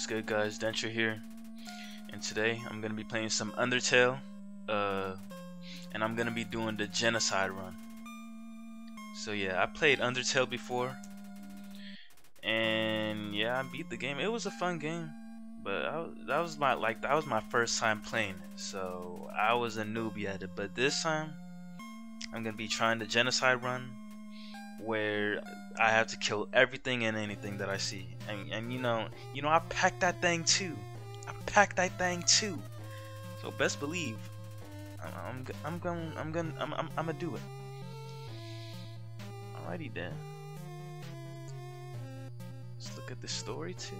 What's good guys, Denture here. And today I'm gonna be playing some Undertale. Uh and I'm gonna be doing the genocide run. So yeah, I played Undertale before. And yeah, I beat the game. It was a fun game. But I, that was my like that was my first time playing it. So I was a newbie at it. But this time I'm gonna be trying the genocide run where I have to kill everything and anything that I see. And, and you know, you know, I packed that thing too. I packed that thing too. So best believe, I'm, I'm, going, I'm going, I'm, I'm, I'm gonna do it. Alrighty then. Let's look at the story too.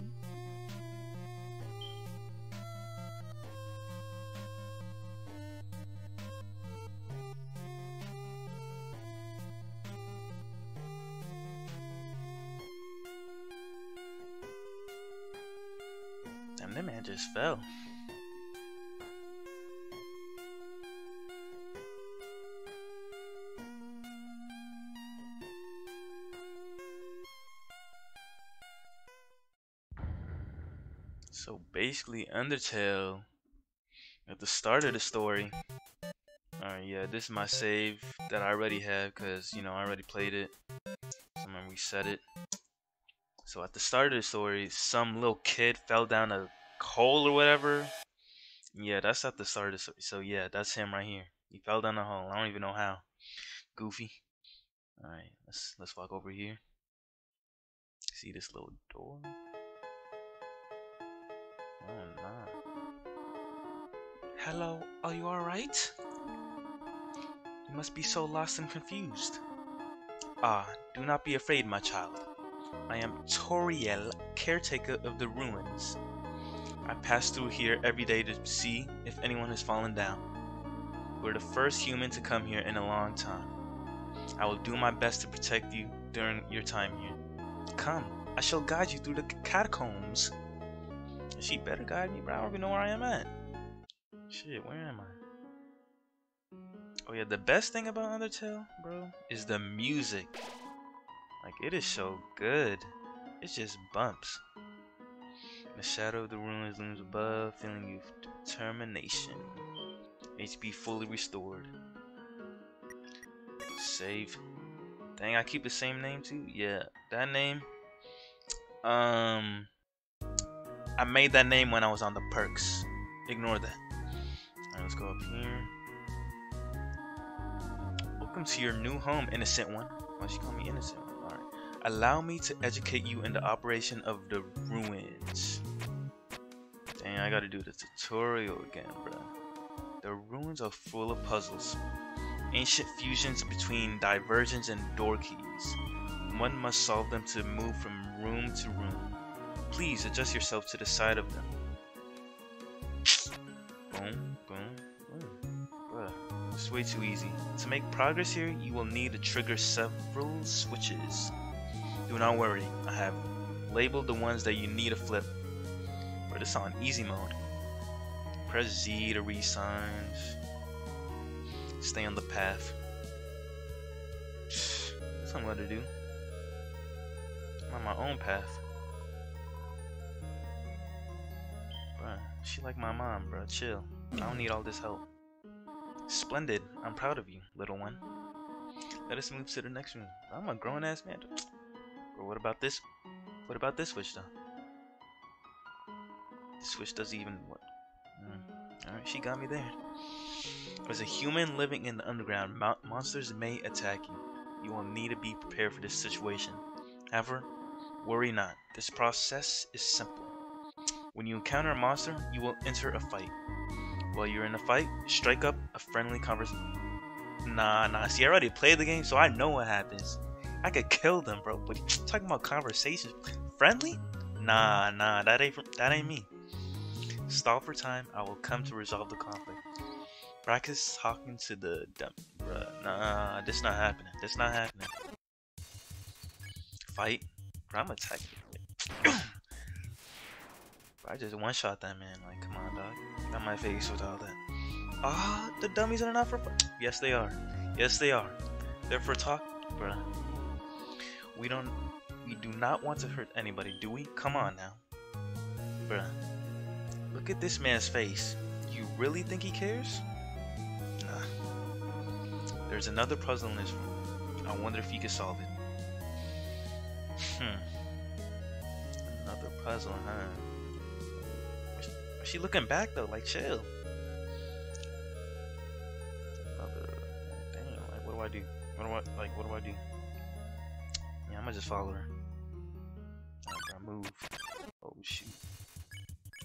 Basically, Undertale, at the start of the story, alright, yeah, this is my save that I already have because, you know, I already played it. So I'm gonna reset it. So at the start of the story, some little kid fell down a hole or whatever. Yeah, that's at the start of the story. So yeah, that's him right here. He fell down the hole. I don't even know how. Goofy. Alright, let's let's walk over here. See this little door? Oh no. Hello, are you alright? You must be so lost and confused. Ah, do not be afraid, my child. I am Toriel, caretaker of the ruins. I pass through here every day to see if anyone has fallen down. We're the first human to come here in a long time. I will do my best to protect you during your time here. Come, I shall guide you through the catacombs. She better guide me, bro. I don't even know where I am at. Shit, where am I? Oh yeah, the best thing about Undertale, bro, is the music. Like, it is so good. It's just bumps. The shadow of the ruins looms above, filling you with determination. HP fully restored. Save. Dang, I keep the same name too? Yeah, that name. Um, I made that name when I was on the perks. Ignore that. Let's go up here. Welcome to your new home, innocent one. Why she call me innocent? Alright. Allow me to educate you in the operation of the ruins. Dang, I gotta do the tutorial again, bro. The ruins are full of puzzles. Ancient fusions between divergence and door keys. One must solve them to move from room to room. Please adjust yourself to the side of them. Boom, boom, boom. Bruh, it's way too easy. To make progress here, you will need to trigger several switches. Do not worry, I have labeled the ones that you need to flip. But this on easy mode. Press Z to read signs. Stay on the path. Something to do. I'm on my own path. Like my mom, bro. Chill. I don't need all this help. Splendid. I'm proud of you, little one. Let us move to the next room. I'm a grown ass man. Bro, what about this? What about this switch though? This switch doesn't even what? Mm. Alright, she got me there. As a human living in the underground, mo monsters may attack you. You will need to be prepared for this situation. However, worry not. This process is simple. When you encounter a monster, you will enter a fight. While you're in a fight, strike up a friendly conversation. Nah, nah. See, I already played the game, so I know what happens. I could kill them, bro. But talking about conversations, friendly? Nah, nah. That ain't that ain't me. Stall for time. I will come to resolve the conflict. Practice talking to the dumb, bruh. Nah, this not happening. This not happening. Fight. Bro, I'm attacking. I just one shot that man. Like, come on, dog. Got my face with all that. Ah, the dummies are not for. Yes, they are. Yes, they are. They're for talk, bruh. We don't. We do not want to hurt anybody, do we? Come on now. Bruh. Look at this man's face. You really think he cares? Nah. There's another puzzle in this room. I wonder if you can solve it. Hmm. Another puzzle, huh? She looking back though? Like chill. Damn. Like what do I do? What do I like? What do I do? Yeah, I'm gonna just follow her. I gotta move. Oh shoot.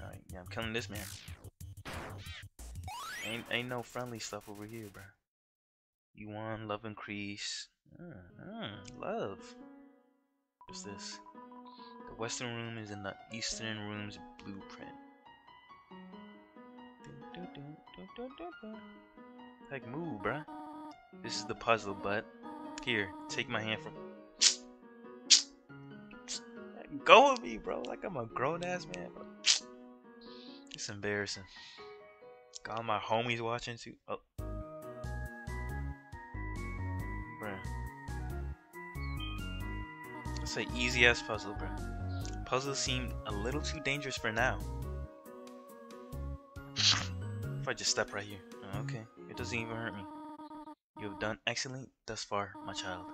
Alright, yeah, I'm killing this man. Ain't ain't no friendly stuff over here, bro. You want love increase. Mm, mm, love. What's this? The western room is in the eastern room's blueprint. Heck, move, bruh. This is the puzzle, but here, take my hand from. Go with me, bro. Like I'm a grown ass man, bro. It's embarrassing. Got all my homies watching too. Oh. Bruh. That's an easy ass puzzle, bruh. Puzzles seem a little too dangerous for now. If I just step right here. Oh, okay. It doesn't even hurt me. You have done excellently thus far, my child.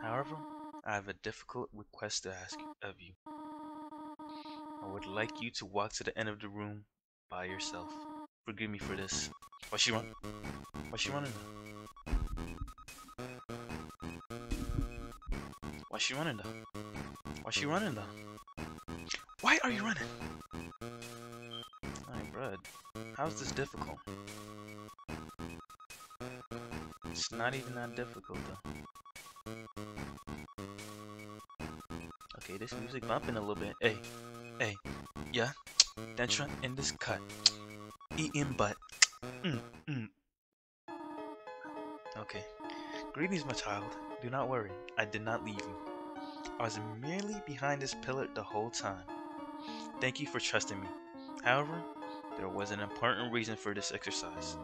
However, I have a difficult request to ask of you. I would like you to walk to the end of the room by yourself. Forgive me for this. Why she run? Why she running? Why she running though? Why she running though? Why are you running? How's this difficult? It's not even that difficult though. Okay, this music bumping a little bit. Hey, hey, yeah. Dentra in this cut. Eating butt. Mm, mm. Okay. Greetings, my child. Do not worry. I did not leave you. I was merely behind this pillar the whole time. Thank you for trusting me. However, there was an important reason for this exercise.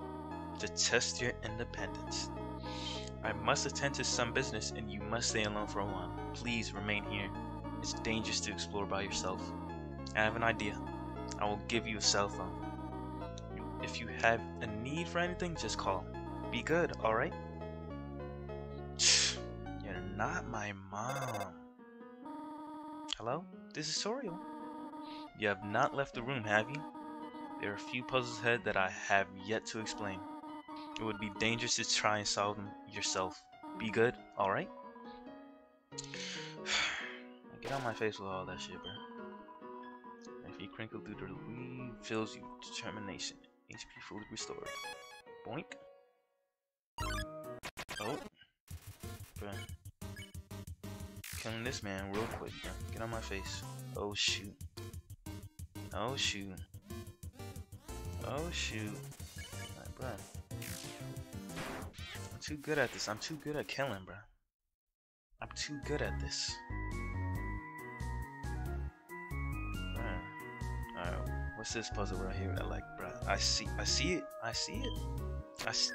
To test your independence. I must attend to some business and you must stay alone for a while. Please remain here. It's dangerous to explore by yourself. I have an idea. I will give you a cell phone. If you have a need for anything, just call. Be good, alright? You're not my mom. Hello? This is Toriel. You have not left the room, have you? There are a few puzzles ahead that I have yet to explain. It would be dangerous to try and solve them yourself. Be good, alright? Get on my face with all that shit, bro. If you crinkle through the weave, fills you determination. HP fully restored. Boink. Oh. Bro. Killing this man real quick, bro. Get on my face. Oh shoot. Oh shoot. Oh shoot. Right, bro. I'm too good at this. I'm too good at killing, bro. I'm too good at this. Alright, what's this puzzle right here? I like, bro. I see, I see it. I see it. I, see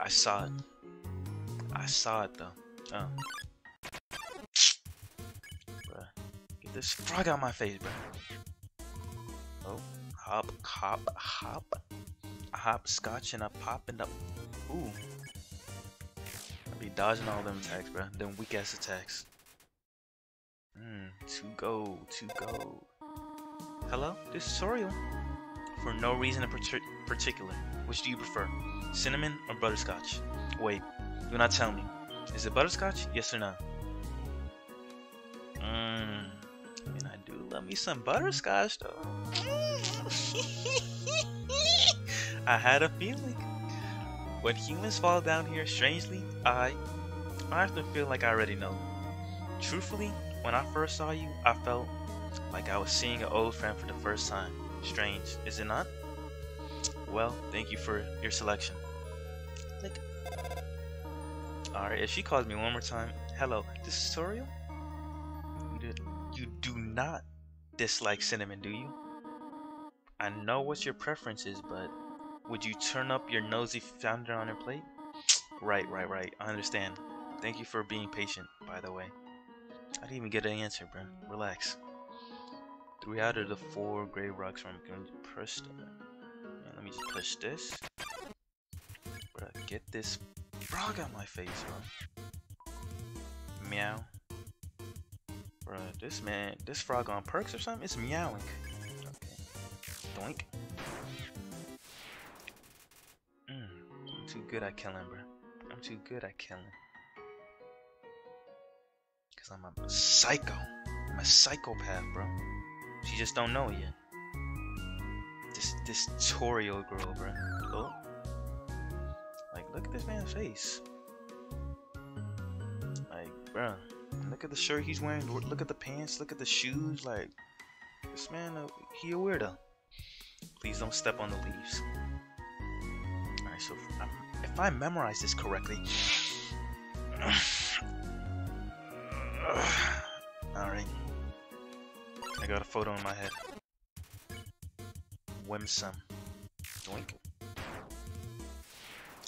I saw it. I saw it though. Oh. Bruh. Get this frog out my face, bro. Oh, hop, hop, hop. I hop scotch and a pop and up. Ooh. I'll be dodging all them attacks, bro. Them weak ass attacks. Hmm, to go, to go. Hello, this is Toriel. For no reason in particular, which do you prefer, cinnamon or butterscotch? Wait, do not tell me. Is it butterscotch? Yes or no? Me some butterscotch though. I had a feeling. When humans fall down here, strangely, I, I often feel like I already know. Truthfully, when I first saw you, I felt like I was seeing an old friend for the first time. Strange, is it not? Well, thank you for your selection. Alright, if she calls me one more time, hello, this is Toriel? You you do not dislike cinnamon, do you? I know what your preference is, but would you turn up your nosy founder on your plate? Right, right, right. I understand. Thank you for being patient, by the way. I didn't even get an answer, bro. Relax. Three out of the four gray rocks from push. Yeah, let me just push this. Bro, get this frog out my face, bro. Meow. Bro, this man, this frog on perks or something? It's meowing. Okay. Doink. Mm, I'm too good at killing, bro. I'm too good at killing. Cause I'm a psycho. I'm a psychopath, bro. She just don't know yet. This this tutorial girl, bro. Oh. Like, look at this man's face. Like, bro. Look at the shirt he's wearing. Look at the pants. Look at the shoes. Like, this man, uh, he a weirdo. Please don't step on the leaves. Alright, so if, if I memorize this correctly. Alright. I got a photo in my head. Whimsun. Doink.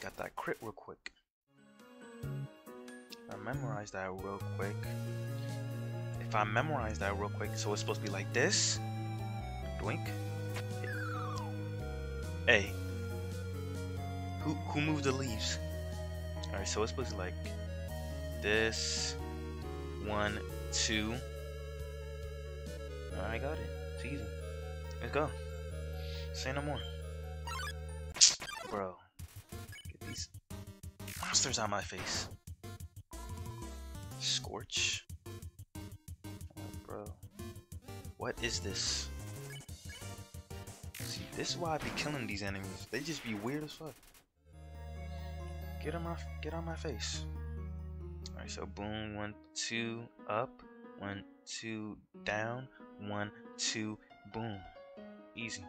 Got that crit real quick. I memorized that real quick. If I memorize that real quick, so it's supposed to be like this. Doink. Hey. Who who moved the leaves? Alright, so it's supposed to be like this. One, two. I got it. It's easy. Let's go. Say no more. Bro. Get these monsters out my face. Scorch. Oh, bro. What is this? See, this is why I be killing these enemies. They just be weird as fuck. Get on my get on my face. Alright, so boom, one, two, up, one, two, down, one, two, boom. Easy.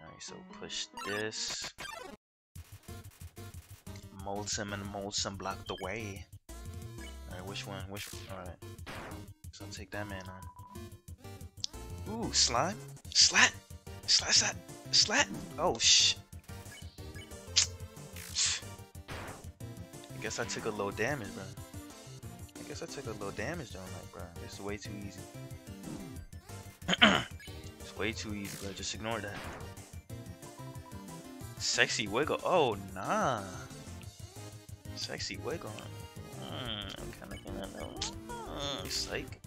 Alright, so push this. Moldsmal and Moldsmal block the way. Which one? Which one? Alright. So I'll take that man on. Ooh, slime? Slat! Slat, slat, slat! Oh, shh. I guess I took a little damage, bro. I guess I took a little damage on Like, bro. it's way too easy. it's way too easy, bro. Just ignore that. Sexy wiggle. Oh, nah. Sexy wiggle. I'm kind of gonna know. Mm, psych.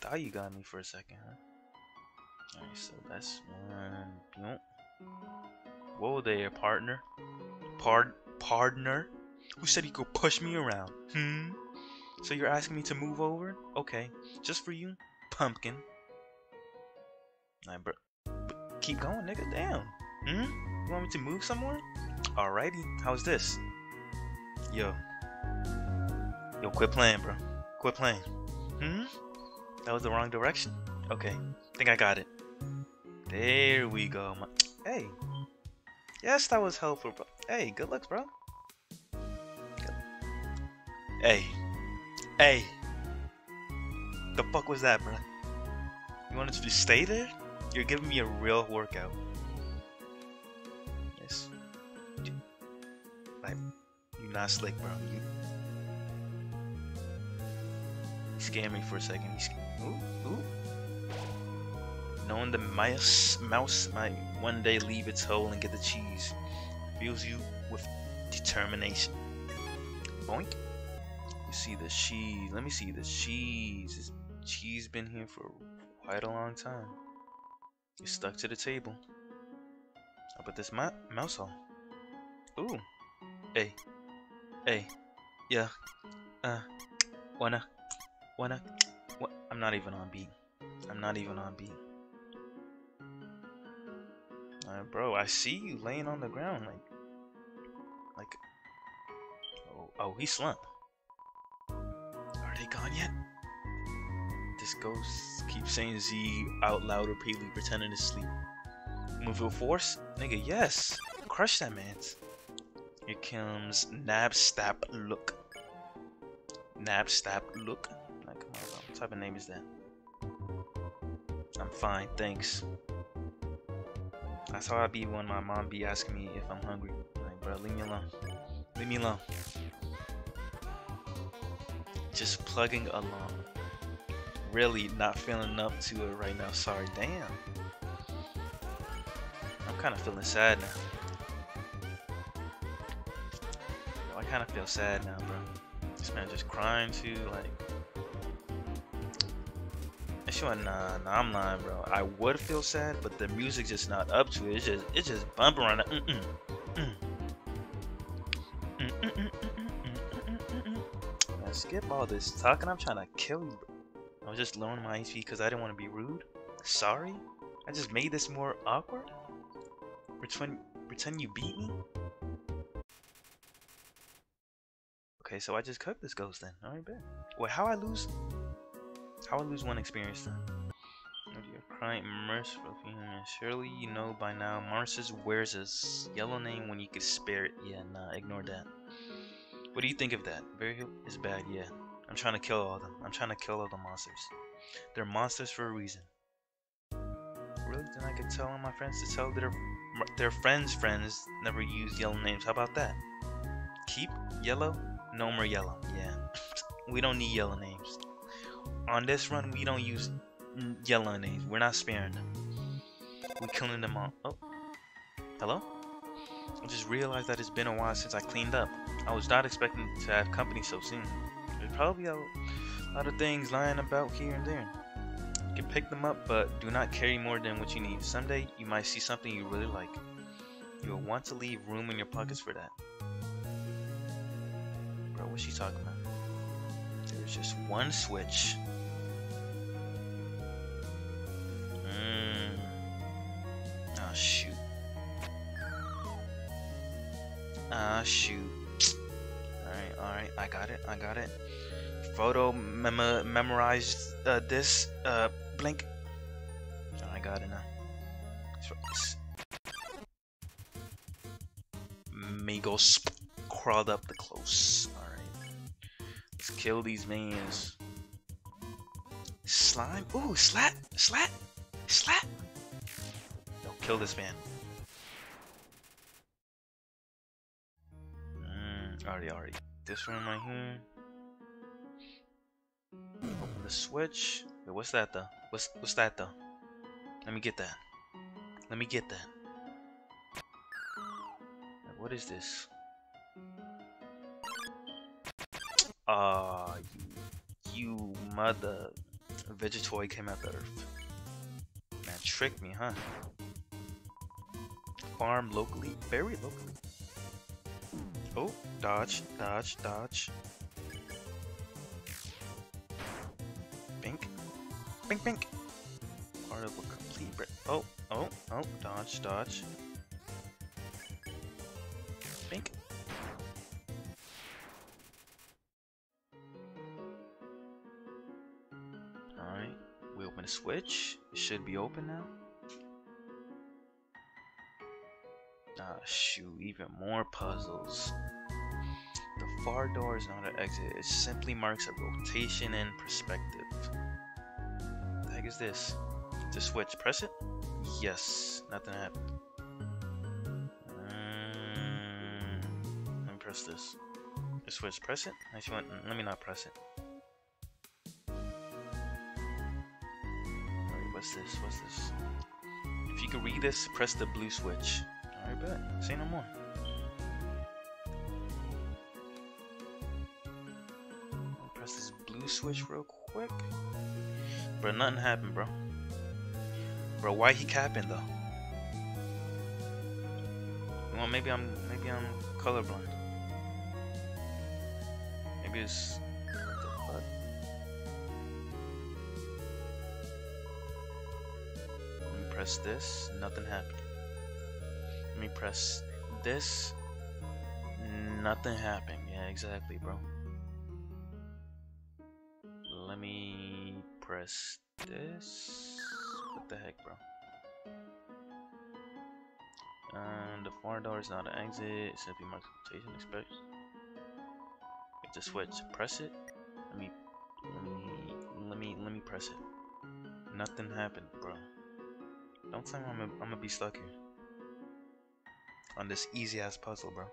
Thought you got me for a second, huh? Alright, so that's one. Whoa there, partner. Pard partner? Who said he could push me around? Hmm? So you're asking me to move over? Okay. Just for you? Pumpkin. Alright. Keep going, nigga. Damn. Hmm? You want me to move somewhere? Alrighty. How's this? Yo. Yo, quit playing, bro. Quit playing. Hmm? That was the wrong direction? Okay. think I got it. There we go. Hey. Yes, that was helpful, bro. Hey, good looks, bro. Hey. Hey. The fuck was that, bro? You wanted to stay there? You're giving me a real workout. Yes. Like, not slick, bro. You, scared me for a second. You ooh, ooh. Knowing the mouse, mouse might one day leave its hole and get the cheese fills you with determination. Boink. You see the cheese. Let me see the cheese. This cheese been here for quite a long time. It's stuck to the table. How about this mouse hole? Ooh. Hey. Hey. Yeah. Uh. Wanna. Wanna. What? I'm not even on beat. I'm not even on beat. Uh, bro, I see you laying on the ground like, like. Oh, oh, he slumped. Are they gone yet? This ghost keeps saying Z out loud repeatedly, pretending to sleep. Move your force, nigga. Yes, crush that man's. Here comes Nabstap Look. Nabstap Look. Like. What type of name is that? I'm fine, thanks. That's how I be when my mom be asking me if I'm hungry. Like, bro, leave me alone. Leave me alone. Just plugging along. really not feeling up to it right now. Sorry, damn. I'm kind of feeling sad now. Kind of feel sad now, bro. This man just crying too, like. Actually, nah, nah, I'm lying, bro. I would feel sad, but the music just not up to it. It's just, it's just bumping around. Mm -mm, mm. skip all this talking. I'm trying to kill you. I was just lowering my HP because I didn't want to be rude. Sorry? I just made this more awkward? Pretend, pretend you beat me? Okay, so I just cooked this ghost then. Alright, bet. Wait, how I lose? How I lose one experience then? You're crying merciful Surely you know by now Marsus wears a yellow name when you could spare it. Yeah, nah, ignore that. What do you think of that? Very is bad, yeah. I'm trying to kill all of them. I'm trying to kill all the monsters. They're monsters for a reason. Really? Then I could tell all my friends to tell their their friends' friends never use yellow names. How about that? Keep yellow, no more yellow. Yeah. we don't need yellow names. On this run, we don't use yellow names. We're not sparing them. We're killing them all. Oh. Hello? I just realized that it's been a while since I cleaned up. I was not expecting to have company so soon. There's probably a lot of things lying about here and there. You can pick them up, but do not carry more than what you need. Someday, you might see something you really like. You will want to leave room in your pockets for that. Bro, what's she talking about? There's just one switch. Mmm. Oh, shoot. Ah, shoot. Alright, alright, I got it, I got it. Photo mem memorized uh, this, uh, blink. Oh, I got it now. Migos crawled up the close. Kill these mans. Slime. Ooh, slat, slat, slat. Yo, kill this man. Hmm, already, already. This one right here. Open the switch. Wait, what's that though? What's what's that though? Let me get that. Let me get that. What is this? Ah, uh, you, you mother. Vegetoid came out the earth. Man, tricked me, huh? Farm locally, very locally. Oh, dodge, dodge, dodge. Bink. Bink, bink. Part of a complete Oh, oh, oh, dodge, dodge. Open switch. It should be open now. Ah, shoot, even more puzzles. The far door is not an exit, it simply marks a rotation in perspective. What the heck is this? The switch, press it? Yes, nothing happened. Um, let me press this. The switch, press it? Actually, let me not press it. What's this? What's this? If you can read this, press the blue switch. Alright, bet. Say no more. Press this blue switch real quick. Bro, nothing happened, bro. Bro, why he capping though? Well, maybe I'm maybe I'm colorblind. Maybe it's press this, nothing happened. Let me press this. Nothing happened. Yeah, exactly, bro. Let me press this. What the heck, bro? And the far door is not an exit. Simply marks rotation. Expect. It's a switch. Press it. Let me. Let me. Let me. Let me press it. Nothing happened, bro. Don't tell me I'm gonna be stuck here. On this easy ass puzzle, bro.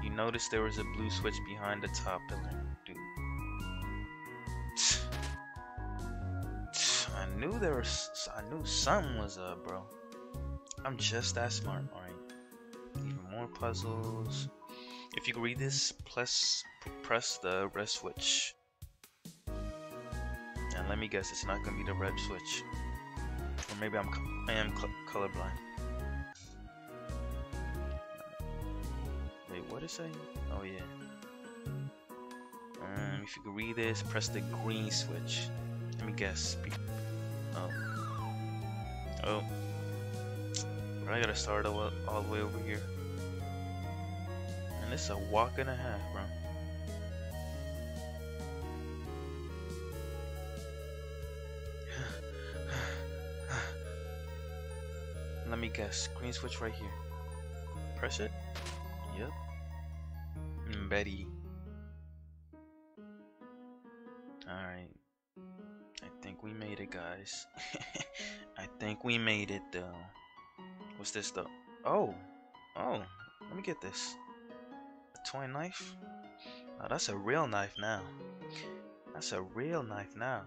You noticed there was a blue switch behind the top pillar, dude. I knew there was. I knew something was up, bro. I'm just that smart, alright. Even more puzzles. If you can read this, plus press the rest switch. And let me guess, it's not gonna be the red switch. Or maybe I'm I am colorblind. Wait, what is it? Oh yeah. Um, if you can read this, press the green switch. Let me guess. Oh. Oh. I gotta start all, all the way over here. And it's a walk and a half, bro. Let me guess. Green switch right here. Press it. Yep. Mm, Betty. Alright. I think we made it, guys. I think we made it, though. What's this, though? Oh. Oh. Let me get this. A toy knife? Oh, that's a real knife now. That's a real knife now.